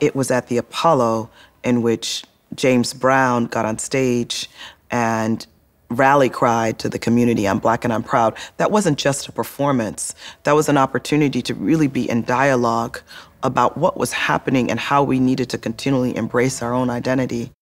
It was at the Apollo in which James Brown got on stage and rally cried to the community, I'm black and I'm proud. That wasn't just a performance. That was an opportunity to really be in dialogue about what was happening and how we needed to continually embrace our own identity.